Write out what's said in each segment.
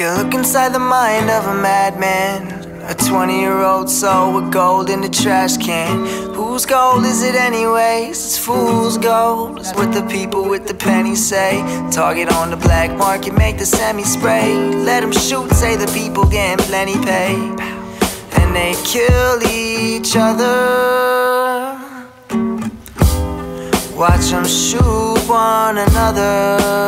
A look inside the mind of a madman. A 20 year old soul with gold in the trash can. Whose gold is it, anyways? It's fool's gold. It's what the people with the pennies say. Target on the black market, make the semi spray. Let them shoot, say the people getting plenty pay. And they kill each other. Watch them shoot one another.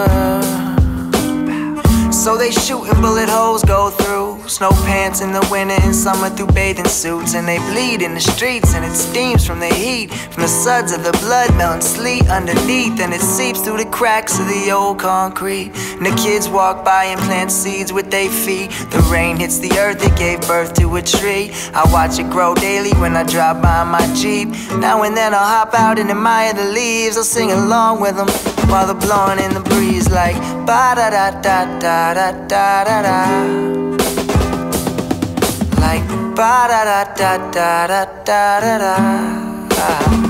So they shooting bullet holes go through Snow pants in the winter and summer through bathing suits. And they bleed in the streets and it steams from the heat From the suds of the blood melting sleet underneath. And it seeps through the cracks of the old concrete. And the kids walk by and plant seeds with their feet. The rain hits the earth, it gave birth to a tree. I watch it grow daily when I drive by my Jeep. Now and then I'll hop out and admire the leaves. I'll sing along with them while they're blowing in the breeze like ba da da da da da da da da like ba da da da da da da da da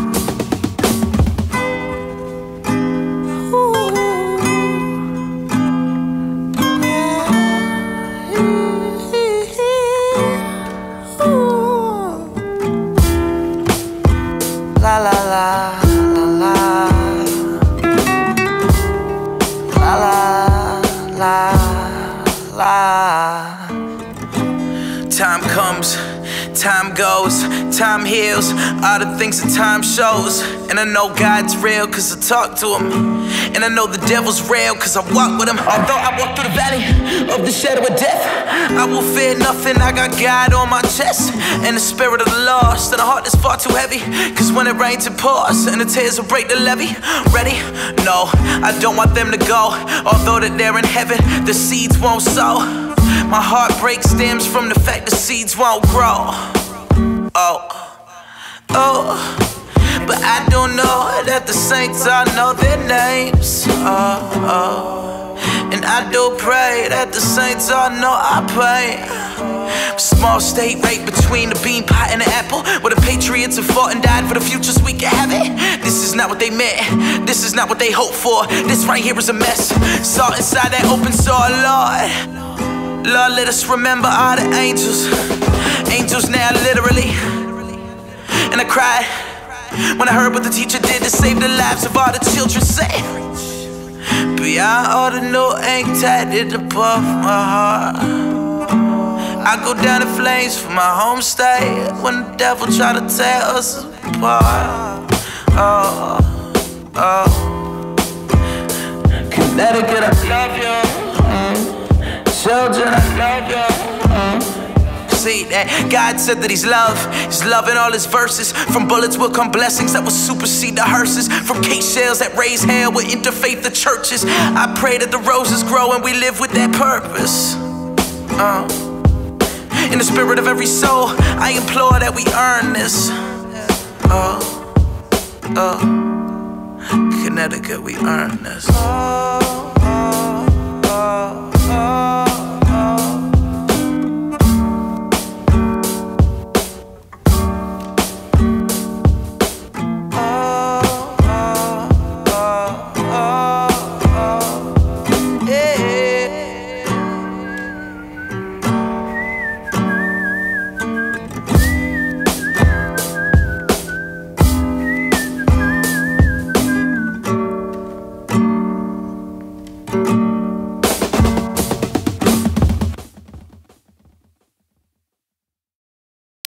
Time comes, time goes, time heals all the things that time shows. And I know God's real cause I talk to him. And I know the devil's real cause I walk with him. Although I walk through the valley of the shadow of death, I will fear nothing. I got God on my chest. And the spirit of the lost, and a heart that's far too heavy. Cause when it rains, it pours, and the tears will break the levee. Ready? No, I don't want them to go. Although that they're in heaven, the seeds won't sow. My heartbreak stems from the fact the seeds won't grow. Oh, oh. But I don't know that the saints I know their names. Oh, oh. And I do pray that the saints I know I pray. Small state right between the bean pot and the apple. Where the patriots have fought and died for the futures we can have it. This is not what they meant. This is not what they hoped for. This right here is a mess. Saw inside that open door, Lord. Lord, let us remember all the angels. Angels now, literally. And I cried when I heard what the teacher did to save the lives of all the children saved. Beyond all the ink tatted above my heart. I go down in flames for my home state when the devil try to tear us apart. Oh, oh. Connecticut, I love you. Children, love. See that God said that He's love, He's loving all His verses. From bullets will come blessings that will supersede the hearses. From cake shells that raise hell will interfaith the churches. I pray that the roses grow and we live with that purpose. Uh. In the spirit of every soul, I implore that we earn this. Oh, oh, Connecticut, we earn this.